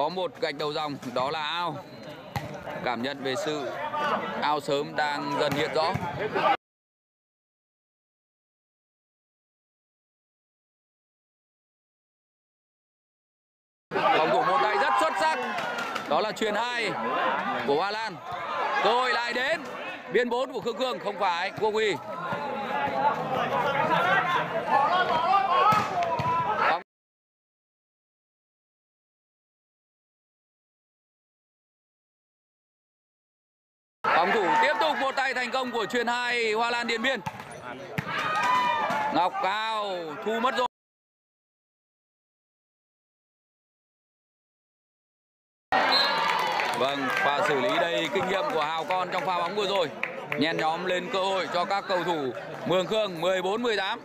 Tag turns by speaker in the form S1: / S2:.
S1: có một gạch đầu dòng, đó là ao. Cảm nhận về sự ao sớm đang dần hiện rõ. Phòng thủ một tay rất xuất sắc. Đó là chuyền hai của Hoa Lan. Rồi lại đến. Biên bốn của Khương Cương không phải Quốc Huy phòng thủ tiếp tục một tay thành công của chuyền hai Hoa Lan Điện Biên Ngọc Cao thu mất rồi Vâng, pha xử lý đầy kinh nghiệm của Hào Con trong pha bóng vừa rồi. Nhen nhóm lên cơ hội cho các cầu thủ Mường Khương 14-18.